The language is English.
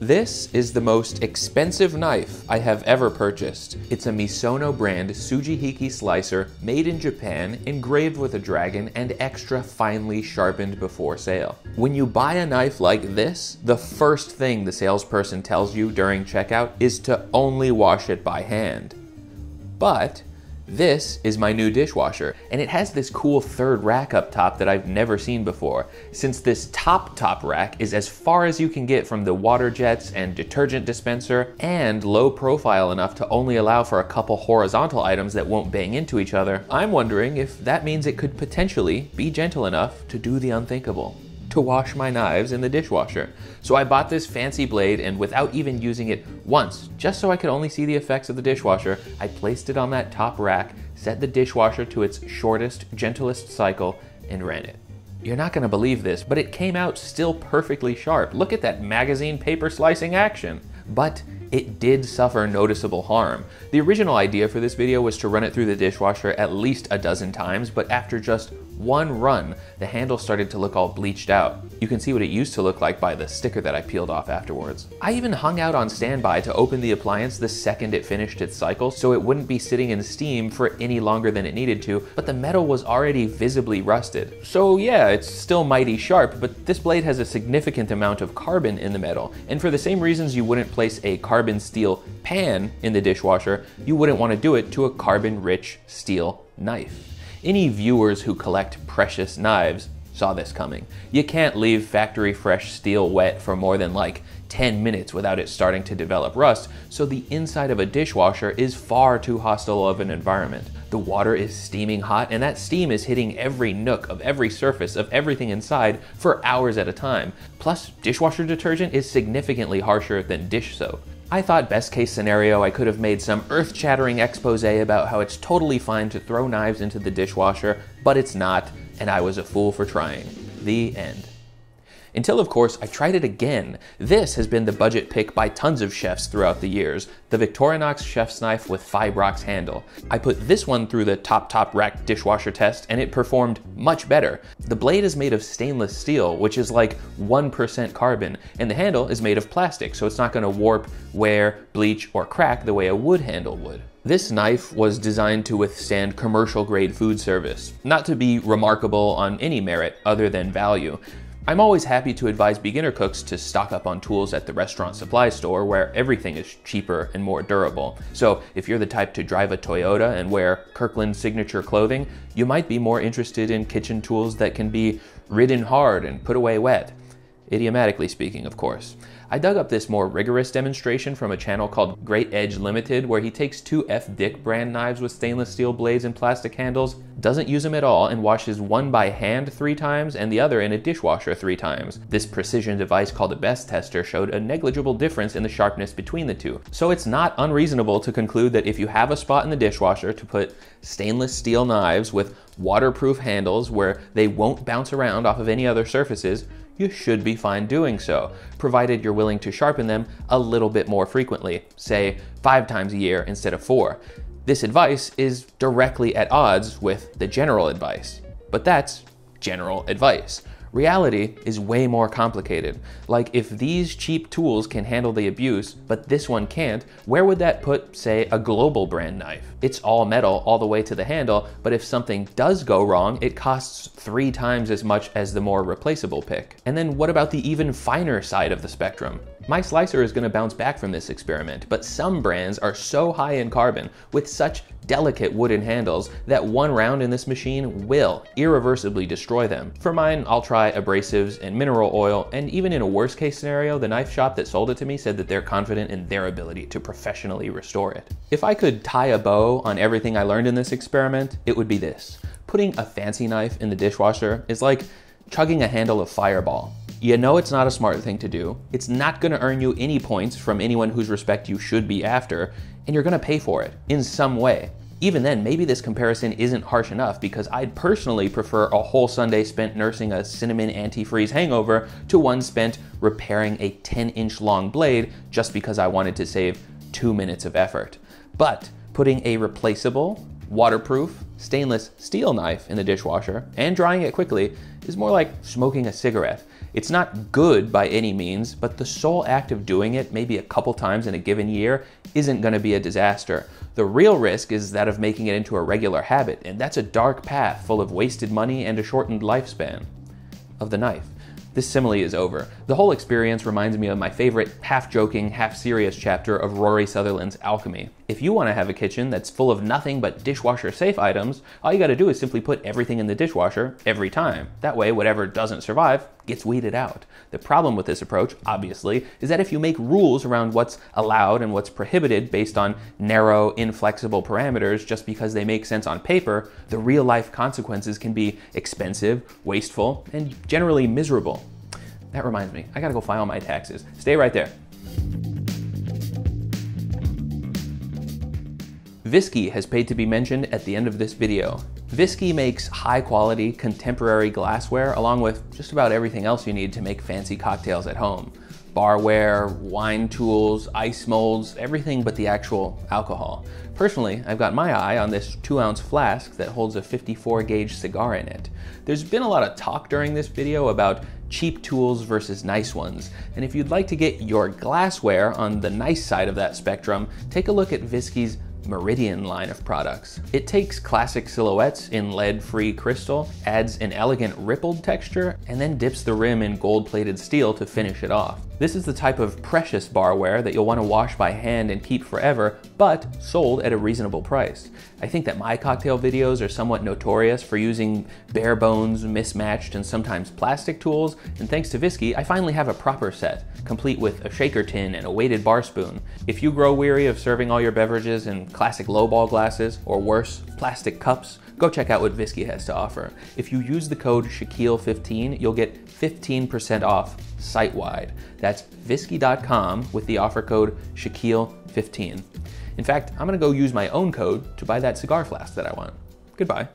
This is the most expensive knife I have ever purchased. It's a Misono brand Sujihiki slicer made in Japan, engraved with a dragon and extra finely sharpened before sale. When you buy a knife like this, the first thing the salesperson tells you during checkout is to only wash it by hand. But this is my new dishwasher, and it has this cool third rack up top that I've never seen before. Since this top top rack is as far as you can get from the water jets and detergent dispenser, and low profile enough to only allow for a couple horizontal items that won't bang into each other, I'm wondering if that means it could potentially be gentle enough to do the unthinkable to wash my knives in the dishwasher. So I bought this fancy blade and without even using it once, just so I could only see the effects of the dishwasher, I placed it on that top rack, set the dishwasher to its shortest, gentlest cycle, and ran it. You're not gonna believe this, but it came out still perfectly sharp. Look at that magazine paper slicing action. But it did suffer noticeable harm. The original idea for this video was to run it through the dishwasher at least a dozen times, but after just one run, the handle started to look all bleached out. You can see what it used to look like by the sticker that I peeled off afterwards. I even hung out on standby to open the appliance the second it finished its cycle so it wouldn't be sitting in steam for any longer than it needed to, but the metal was already visibly rusted. So yeah, it's still mighty sharp, but this blade has a significant amount of carbon in the metal, and for the same reasons you wouldn't place a carbon steel pan in the dishwasher, you wouldn't want to do it to a carbon-rich steel knife. Any viewers who collect precious knives saw this coming. You can't leave factory fresh steel wet for more than like 10 minutes without it starting to develop rust, so the inside of a dishwasher is far too hostile of an environment. The water is steaming hot, and that steam is hitting every nook of every surface of everything inside for hours at a time. Plus, dishwasher detergent is significantly harsher than dish soap. I thought best case scenario I could have made some earth-shattering expose about how it's totally fine to throw knives into the dishwasher, but it's not, and I was a fool for trying. The end. Until, of course, I tried it again. This has been the budget pick by tons of chefs throughout the years, the Victorinox chef's knife with Fibrox handle. I put this one through the top top rack dishwasher test and it performed much better. The blade is made of stainless steel, which is like 1% carbon, and the handle is made of plastic, so it's not gonna warp, wear, bleach, or crack the way a wood handle would. This knife was designed to withstand commercial grade food service, not to be remarkable on any merit other than value. I'm always happy to advise beginner cooks to stock up on tools at the restaurant supply store where everything is cheaper and more durable. So if you're the type to drive a Toyota and wear Kirkland signature clothing, you might be more interested in kitchen tools that can be ridden hard and put away wet. Idiomatically speaking, of course. I dug up this more rigorous demonstration from a channel called Great Edge Limited, where he takes two F. Dick brand knives with stainless steel blades and plastic handles, doesn't use them at all, and washes one by hand three times and the other in a dishwasher three times. This precision device called a BESS tester showed a negligible difference in the sharpness between the two. So it's not unreasonable to conclude that if you have a spot in the dishwasher to put stainless steel knives with waterproof handles where they won't bounce around off of any other surfaces, you should be fine doing so, provided you're willing to sharpen them a little bit more frequently, say five times a year instead of four. This advice is directly at odds with the general advice, but that's general advice. Reality is way more complicated. Like, if these cheap tools can handle the abuse, but this one can't, where would that put, say, a Global brand knife? It's all metal all the way to the handle, but if something does go wrong, it costs three times as much as the more replaceable pick. And then what about the even finer side of the spectrum? My slicer is going to bounce back from this experiment, but some brands are so high in carbon with such delicate wooden handles that one round in this machine will irreversibly destroy them. For mine, I'll try abrasives and mineral oil, and even in a worst case scenario, the knife shop that sold it to me said that they're confident in their ability to professionally restore it. If I could tie a bow on everything I learned in this experiment, it would be this. Putting a fancy knife in the dishwasher is like chugging a handle of Fireball. You know it's not a smart thing to do. It's not gonna earn you any points from anyone whose respect you should be after, and you're gonna pay for it in some way. Even then, maybe this comparison isn't harsh enough because I'd personally prefer a whole Sunday spent nursing a cinnamon antifreeze hangover to one spent repairing a 10 inch long blade just because I wanted to save two minutes of effort. But putting a replaceable, waterproof, stainless steel knife in the dishwasher and drying it quickly is more like smoking a cigarette. It's not good by any means, but the sole act of doing it maybe a couple times in a given year isn't going to be a disaster. The real risk is that of making it into a regular habit, and that's a dark path full of wasted money and a shortened lifespan of the knife. This simile is over. The whole experience reminds me of my favorite half joking, half serious chapter of Rory Sutherland's Alchemy. If you want to have a kitchen that's full of nothing but dishwasher safe items, all you gotta do is simply put everything in the dishwasher every time. That way, whatever doesn't survive gets weeded out. The problem with this approach, obviously, is that if you make rules around what's allowed and what's prohibited based on narrow, inflexible parameters just because they make sense on paper, the real life consequences can be expensive, wasteful, and generally miserable. That reminds me, I gotta go file my taxes. Stay right there. Viski has paid to be mentioned at the end of this video. Viski makes high quality, contemporary glassware along with just about everything else you need to make fancy cocktails at home. Barware, wine tools, ice molds, everything but the actual alcohol. Personally, I've got my eye on this 2 ounce flask that holds a 54 gauge cigar in it. There's been a lot of talk during this video about cheap tools versus nice ones. And if you'd like to get your glassware on the nice side of that spectrum, take a look at Viski's Meridian line of products. It takes classic silhouettes in lead-free crystal, adds an elegant rippled texture, and then dips the rim in gold-plated steel to finish it off. This is the type of precious barware that you'll want to wash by hand and keep forever, but sold at a reasonable price. I think that my cocktail videos are somewhat notorious for using bare bones, mismatched, and sometimes plastic tools, and thanks to Viski, I finally have a proper set, complete with a shaker tin and a weighted bar spoon. If you grow weary of serving all your beverages in classic lowball glasses, or worse, plastic cups, go check out what Viski has to offer. If you use the code Shaquille15, you'll get 15% off site-wide. That's Viski.com with the offer code Shaquille15. In fact, I'm gonna go use my own code to buy that cigar flask that I want. Goodbye.